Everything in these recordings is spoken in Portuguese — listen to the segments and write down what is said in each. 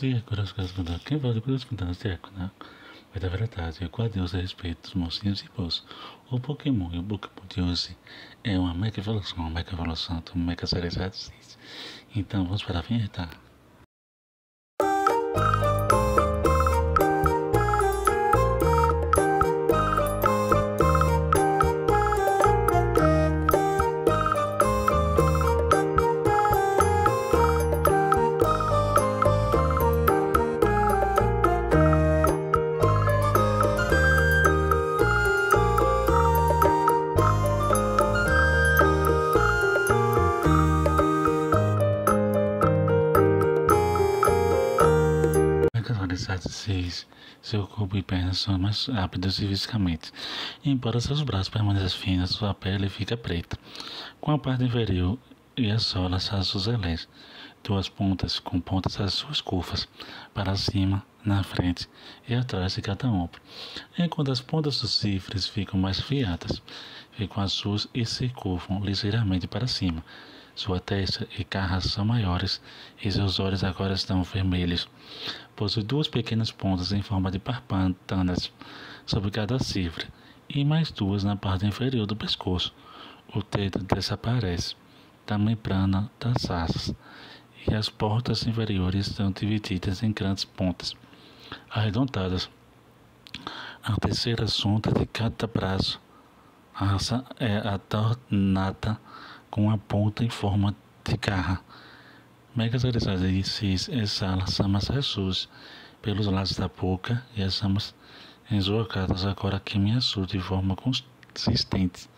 Círculos, quem vale pelos cuidados círculos, Vai da verdade, com a Deus a respeito dos mocinhos e pós. O Pokémon e o Pokémon de hoje é uma mega evolução, uma mega evolução do Mega 7. Então vamos para a vinheta. Seis. Seu corpo e pernas são mais rápidos e fisicamente, embora seus braços permaneçam finos, sua pele fica preta, com a parte inferior e as solas celeste, duas pontas com pontas azuis curvas, para cima, na frente e atrás de cada ombro, enquanto as pontas dos chifres ficam mais fiadas, ficam azuis e se curvam ligeiramente para cima. Sua testa e garras são maiores e seus olhos agora estão vermelhos. Possui duas pequenas pontas em forma de parpantanas sobre cada cifra e mais duas na parte inferior do pescoço. O dedo desaparece da membrana das asas e as portas inferiores estão divididas em grandes pontas arredondadas. A terceira sonda de cada braço asa é adornada com a ponta em forma de garra. Megazorizadas exala chamas Jesus pelos lados da boca e as chamas enjogadas agora queimam azul de forma consistente.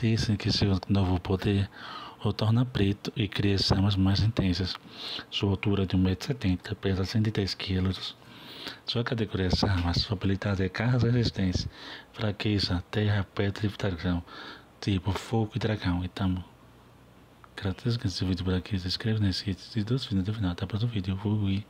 Dizem que seu novo poder o torna preto e cria chamas mais intensas. Sua altura de 1,70m, pesa 110 kg. Sua categoria é armas, sua habilidade é carros resistência, fraqueza, terra, pedra e dragão, tipo fogo e dragão. Então, Graças a esse vídeo por aqui, se inscreve nesse vídeo e dos vídeos até o final. Até o próximo vídeo. Fui.